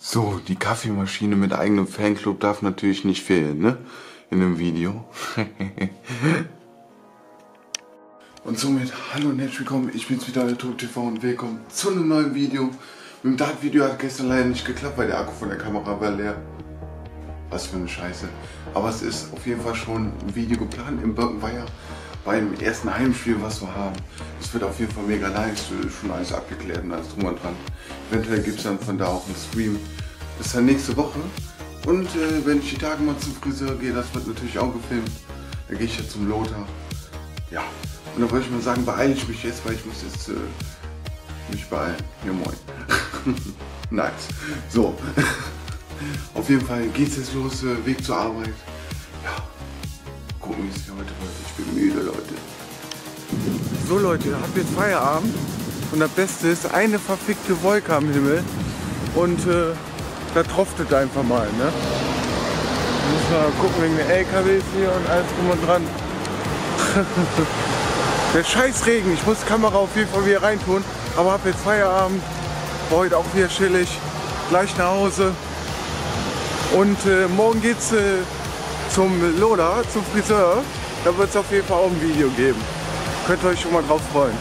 So, die Kaffeemaschine mit eigenem Fanclub darf natürlich nicht fehlen, ne? In dem Video. und somit, hallo und herzlich willkommen, ich bin's wieder, der Tod TV und willkommen zu einem neuen Video. Mit dem Dart-Video hat gestern leider nicht geklappt, weil der Akku von der Kamera war leer. Was für eine Scheiße. Aber es ist auf jeden Fall schon ein Video geplant im Birkenweiher beim ersten Heimspiel, was wir haben. Es wird auf jeden Fall mega nice, schon alles abgeklärt und alles drum und dran. Eventuell gibt es dann von da auch einen Stream. Ist dann nächste Woche. Und äh, wenn ich die Tage mal zum Friseur gehe, das wird natürlich auch gefilmt. Da gehe ich ja zum Lothar. Ja, und dann wollte ich mal sagen, beeile ich mich jetzt, weil ich muss jetzt äh, mich beeilen. Ja, moin. nice. So. Auf jeden Fall geht's jetzt los, äh, Weg zur Arbeit. Ja, gucken, wie heute. Ich bin müde, Leute. So Leute, habt jetzt Feierabend und das Beste ist eine verfickte Wolke am Himmel und äh, da tropft es einfach mal. Ne? Muss mal gucken wegen der LKWs hier und alles drum und dran. der scheiß Regen, ich muss die Kamera auf jeden Fall wieder reintun, aber hab jetzt Feierabend, war heute auch wieder chillig, gleich nach Hause. Und äh, morgen geht's äh, zum Lola, zum Friseur. Da wird es auf jeden Fall auch ein Video geben. Könnt ihr euch schon mal drauf freuen.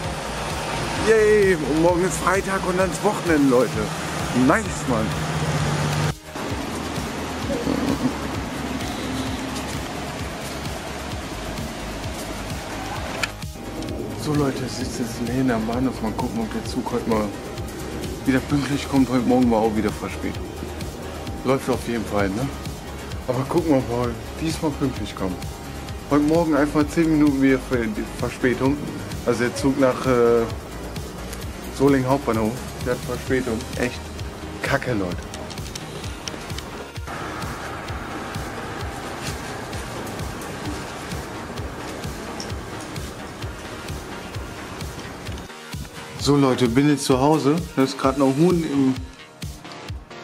Yay! Und morgen ist Freitag und dann ist Wochenende, Leute. Nice, Mann. So Leute, es sitzt jetzt Lehne am Bahnhof. Mal gucken, ob der Zug heute mal wieder pünktlich kommt. Heute Morgen war auch wieder verspätet. Läuft auf jeden Fall, ne? Aber gucken wir mal, diesmal pünktlich kommen. Heute Morgen einfach 10 Minuten wieder für die Verspätung. Also der Zug nach äh, Soling Hauptbahnhof, der hat Verspätung. Echt kacke, Leute. So Leute, bin jetzt zu Hause. Da ist gerade noch Huhn im,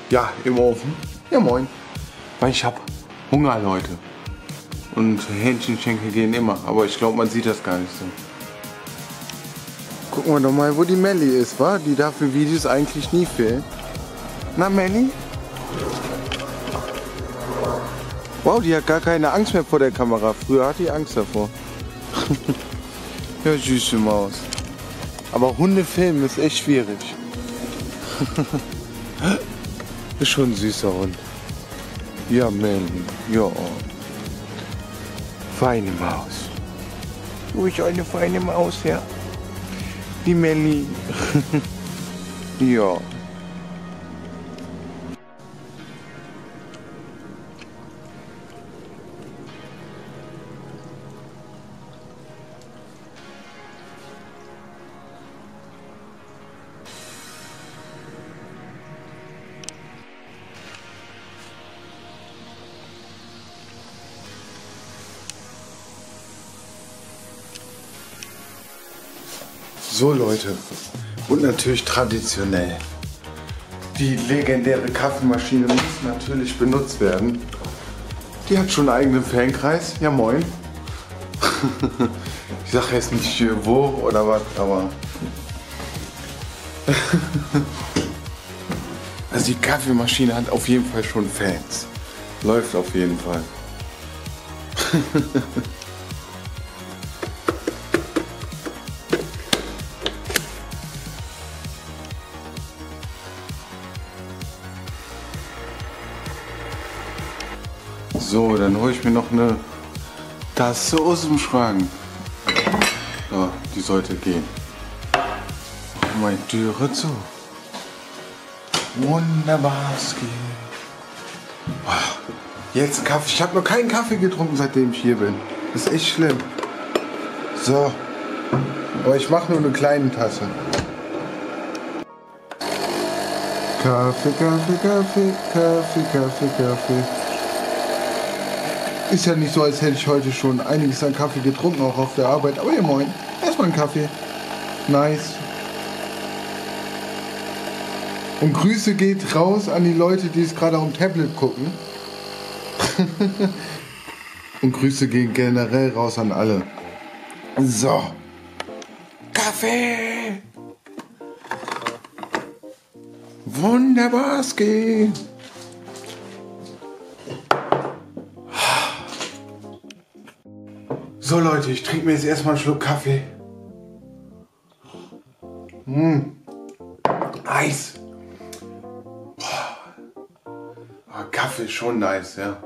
ja, im Ofen. Ja moin. Weil ich hab Hunger, Leute. Und Hähnchenschenkel gehen immer, aber ich glaube, man sieht das gar nicht so. Gucken wir doch mal, wo die Melli ist, wa? Die darf für Videos eigentlich nie fehlen. Na, Melli? Wow, die hat gar keine Angst mehr vor der Kamera. Früher hat die Angst davor. ja, süße Maus. Aber Hunde filmen ist echt schwierig. ist schon ein süßer Hund. Ja, Melli. Ja. Feine Maus. Du bist eine feine Maus, ja. Die Melli. ja. So Leute, und natürlich traditionell. Die legendäre Kaffeemaschine muss natürlich benutzt werden. Die hat schon einen eigenen Fankreis. Ja moin. ich sage jetzt nicht wo oder was, aber... also die Kaffeemaschine hat auf jeden Fall schon Fans. Läuft auf jeden Fall. So, dann hole ich mir noch eine Tasse aus dem Schrank. So, die sollte gehen. Mach mal Türe zu. Wunderbar, es geht. Jetzt Kaffee. Ich habe noch keinen Kaffee getrunken, seitdem ich hier bin. Das ist echt schlimm. So. Aber ich mache nur eine kleine Tasse. Kaffee, Kaffee, Kaffee, Kaffee, Kaffee, Kaffee. Ist ja nicht so, als hätte ich heute schon einiges an Kaffee getrunken, auch auf der Arbeit. Aber ja, moin. Erstmal einen Kaffee. Nice. Und Grüße geht raus an die Leute, die es gerade am Tablet gucken. Und Grüße gehen generell raus an alle. So. Kaffee! Wunderbarski. So Leute, ich trinke mir jetzt erstmal einen Schluck Kaffee. Mmh. Eis. Oh, Kaffee ist schon nice, ja.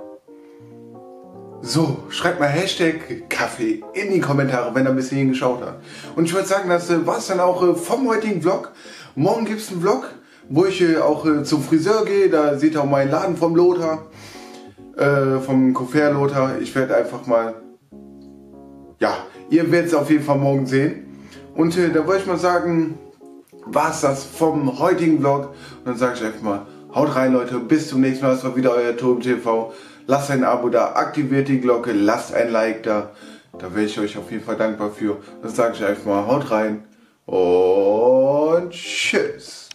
So, schreibt mal Hashtag Kaffee in die Kommentare, wenn ihr bis hierhin geschaut habt. Und ich würde sagen, das äh, war es dann auch äh, vom heutigen Vlog. Morgen gibt es einen Vlog, wo ich äh, auch zum Friseur gehe. Da seht ihr auch meinen Laden vom Lothar, äh, vom Couvert Lothar. Ich werde einfach mal, ja, ihr werdet es auf jeden Fall morgen sehen. Und äh, da wollte ich mal sagen, war es das vom heutigen Vlog. Und dann sage ich einfach mal, haut rein Leute, bis zum nächsten Mal. Das war wieder euer Tobi TV. Lasst ein Abo da, aktiviert die Glocke, lasst ein Like da. Da wäre ich euch auf jeden Fall dankbar für. Dann sage ich einfach mal, haut rein und tschüss.